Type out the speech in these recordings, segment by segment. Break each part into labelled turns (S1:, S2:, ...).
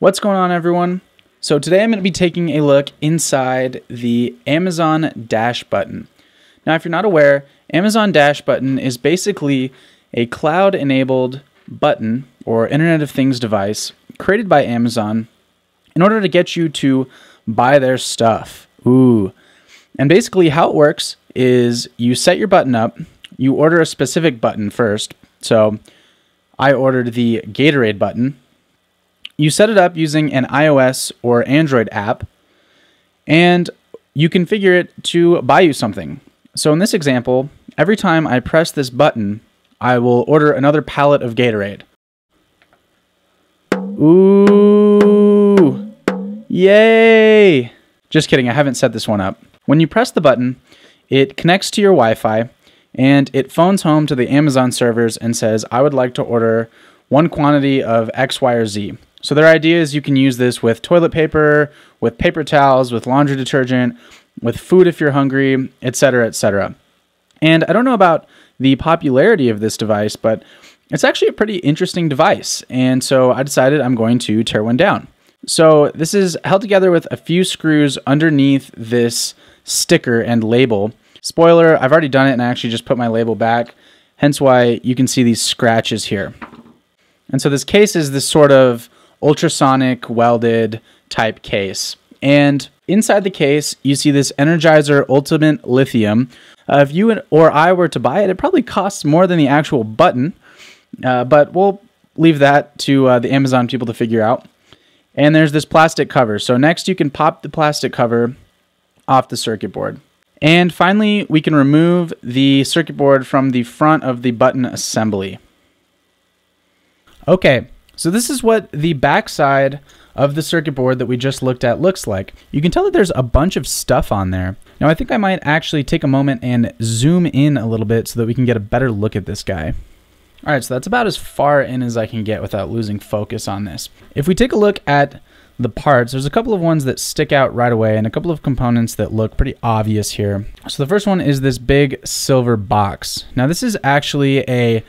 S1: What's going on, everyone? So, today I'm going to be taking a look inside the Amazon Dash button. Now, if you're not aware, Amazon Dash button is basically a cloud enabled button or Internet of Things device created by Amazon in order to get you to buy their stuff. Ooh. And basically, how it works is you set your button up, you order a specific button first. So, I ordered the Gatorade button. You set it up using an iOS or Android app, and you configure it to buy you something. So in this example, every time I press this button, I will order another pallet of Gatorade. Ooh! Yay! Just kidding, I haven't set this one up. When you press the button, it connects to your Wi Fi and it phones home to the Amazon servers and says, I would like to order one quantity of X, Y, or Z. So their idea is you can use this with toilet paper, with paper towels, with laundry detergent, with food if you're hungry, etc., etc. And I don't know about the popularity of this device, but it's actually a pretty interesting device. And so I decided I'm going to tear one down. So this is held together with a few screws underneath this sticker and label. Spoiler, I've already done it and I actually just put my label back, hence why you can see these scratches here. And so this case is this sort of ultrasonic welded type case. And inside the case, you see this Energizer Ultimate Lithium. Uh, if you or I were to buy it, it probably costs more than the actual button, uh, but we'll leave that to uh, the Amazon people to figure out. And there's this plastic cover. So next you can pop the plastic cover off the circuit board. And finally, we can remove the circuit board from the front of the button assembly. Okay, so this is what the backside of the circuit board that we just looked at looks like. You can tell that there's a bunch of stuff on there. Now I think I might actually take a moment and zoom in a little bit so that we can get a better look at this guy. All right, so that's about as far in as I can get without losing focus on this. If we take a look at the parts, there's a couple of ones that stick out right away and a couple of components that look pretty obvious here. So the first one is this big silver box. Now this is actually a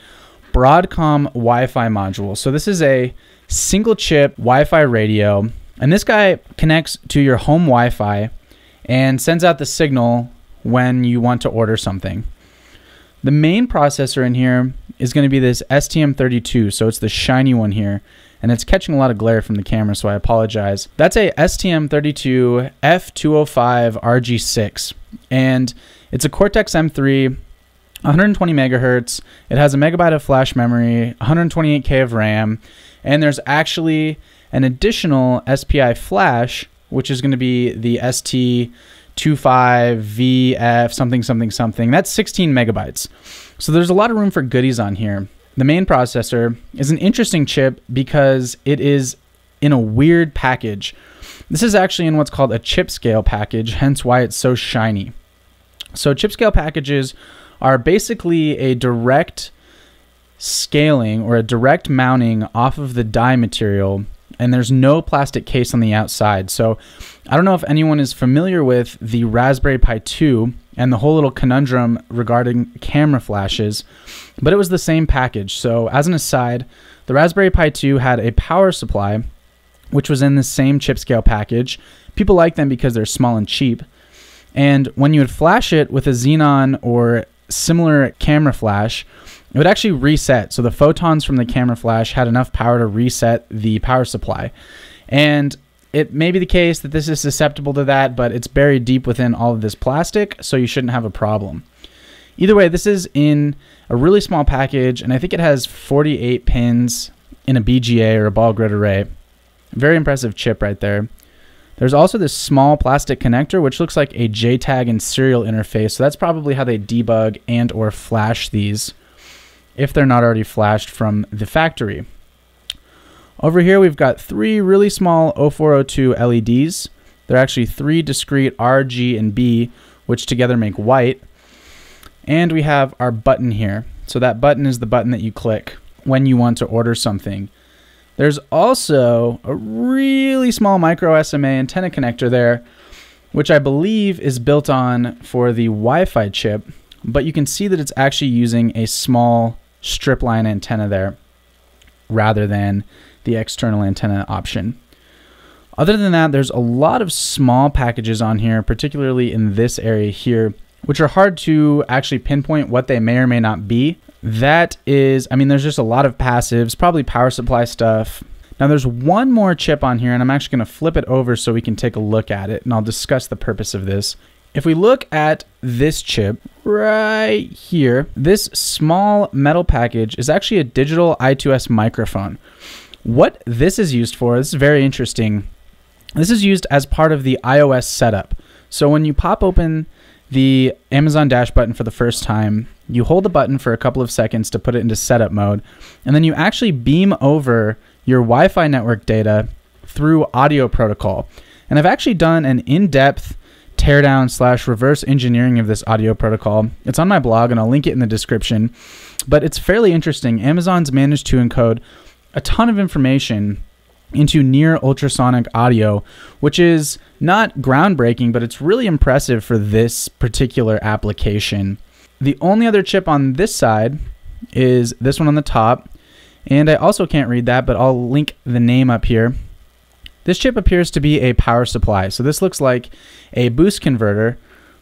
S1: Broadcom Wi-Fi module. So this is a single chip Wi-Fi radio and this guy connects to your home Wi-Fi and sends out the signal when you want to order something. The main processor in here is going to be this STM32, so it's the shiny one here and it's catching a lot of glare from the camera, so I apologize. That's a STM32 F205 RG6, and it's a Cortex M3, 120 megahertz. It has a megabyte of flash memory, 128k of RAM, and there's actually an additional SPI flash, which is going to be the ST25VF something something something. That's 16 megabytes. So there's a lot of room for goodies on here the main processor is an interesting chip because it is in a weird package. This is actually in what's called a chip scale package, hence why it's so shiny. So, chip scale packages are basically a direct scaling or a direct mounting off of the die material, and there's no plastic case on the outside. So, I don't know if anyone is familiar with the Raspberry Pi 2 and the whole little conundrum regarding camera flashes, but it was the same package. So, as an aside, the Raspberry Pi 2 had a power supply, which was in the same chip scale package. People like them because they're small and cheap. And when you would flash it with a Xenon or similar camera flash, it would actually reset. So the photons from the camera flash had enough power to reset the power supply. And it may be the case that this is susceptible to that, but it's buried deep within all of this plastic, so you shouldn't have a problem. Either way, this is in a really small package, and I think it has 48 pins in a BGA or a ball grid array. Very impressive chip right there. There's also this small plastic connector, which looks like a JTAG and serial interface. So that's probably how they debug and or flash these if they're not already flashed from the factory. Over here, we've got three really small 0402 LEDs. They're actually three discrete R, G, and B, which together make white. And we have our button here. So that button is the button that you click when you want to order something. There's also a really small micro SMA antenna connector there, which I believe is built on for the Wi-Fi chip, but you can see that it's actually using a small strip line antenna there rather than the external antenna option. Other than that, there's a lot of small packages on here, particularly in this area here, which are hard to actually pinpoint what they may or may not be. That is, I mean, there's just a lot of passives, probably power supply stuff. Now, there's one more chip on here, and I'm actually going to flip it over so we can take a look at it, and I'll discuss the purpose of this. If we look at this chip right here, this small metal package is actually a digital I2S microphone. What this is used for, this is very interesting. This is used as part of the iOS setup. So when you pop open the Amazon Dash button for the first time, you hold the button for a couple of seconds to put it into setup mode, and then you actually beam over your Wi Fi network data through audio protocol. And I've actually done an in depth teardown slash reverse engineering of this audio protocol. It's on my blog, and I'll link it in the description. But it's fairly interesting. Amazon's managed to encode a ton of information into near ultrasonic audio, which is not groundbreaking, but it's really impressive for this particular application. The only other chip on this side is this one on the top, and I also can't read that, but I'll link the name up here. This chip appears to be a power supply. So this looks like a boost converter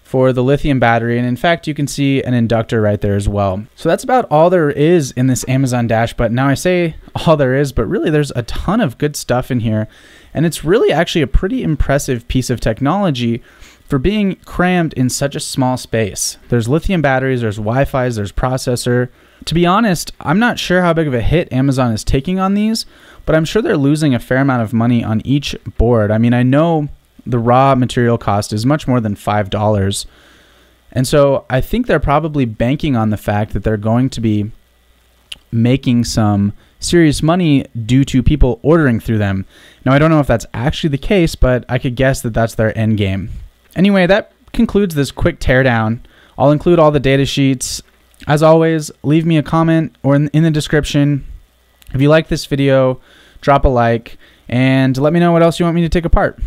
S1: for the lithium battery. And in fact, you can see an inductor right there as well. So that's about all there is in this Amazon Dash But Now I say all there is, but really there's a ton of good stuff in here. And it's really actually a pretty impressive piece of technology for being crammed in such a small space. There's lithium batteries, there's Wi-Fi's, there's processor. To be honest, I'm not sure how big of a hit Amazon is taking on these, but I'm sure they're losing a fair amount of money on each board. I mean, I know the raw material cost is much more than $5. And so I think they're probably banking on the fact that they're going to be making some serious money due to people ordering through them. Now, I don't know if that's actually the case, but I could guess that that's their end game. Anyway, that concludes this quick teardown. I'll include all the data sheets. As always, leave me a comment or in, in the description if you like this video, drop a like and let me know what else you want me to take apart.